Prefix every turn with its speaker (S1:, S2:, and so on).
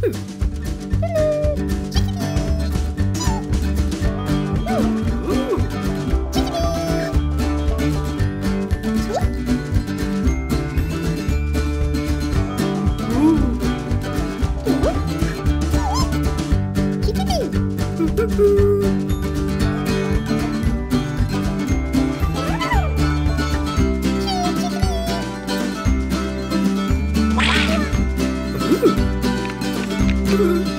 S1: Woo! Ooh.